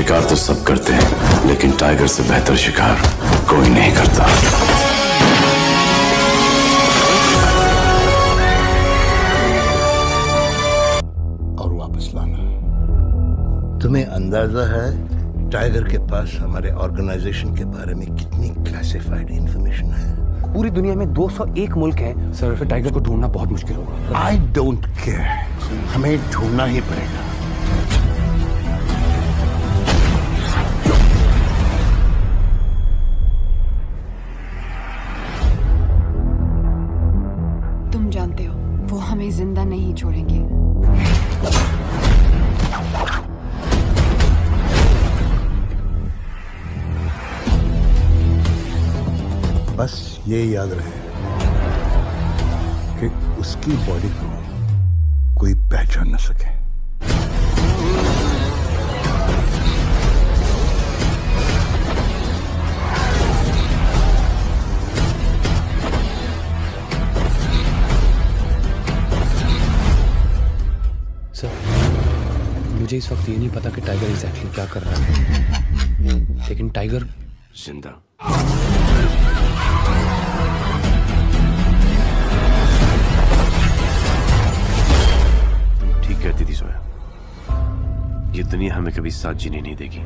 शिकार तो सब करते हैं लेकिन टाइगर से बेहतर शिकार कोई नहीं करता। और वापस लाना। तुम्हें अंदाज़ा है टाइगर के पास हमारे ऑर्गेनाइजेशन के बारे में कितनी क्लासिफाइड इंफॉर्मेशन है? पूरी दुनिया में 201 मुल्क हैं। सर फिर टाइगर को ढूंढना बहुत मुश्किल होगा। आई डोंट केयर हमें ढूंढना ही पड़ेगा। हमें ज़िंदा नहीं छोड़ेंगे। बस ये याद रहे कि उसकी बॉडी को कोई पहचान न सके। मुझे इस वक्त ये नहीं पता कि टाइगर एग्जैक्टली क्या कर रहा है। लेकिन टाइगर ज़िंदा। ठीक कहती थी सोया। ये दुनिया हमें कभी साथ जीने नहीं देगी।